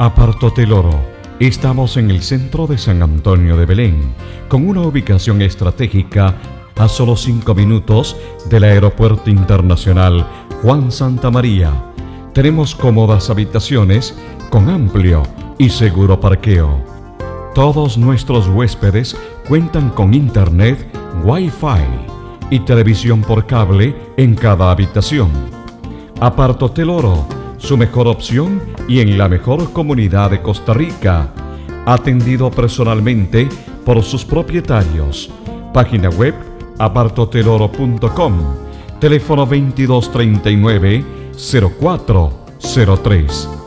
Apartotel Oro. Estamos en el centro de San Antonio de Belén, con una ubicación estratégica a solo 5 minutos del Aeropuerto Internacional Juan Santa María. Tenemos cómodas habitaciones con amplio y seguro parqueo. Todos nuestros huéspedes cuentan con internet, wifi y televisión por cable en cada habitación. Apartotel Oro, su mejor opción y en la mejor comunidad de Costa Rica. Atendido personalmente por sus propietarios. Página web apartoteloro.com. Teléfono 2239 0403.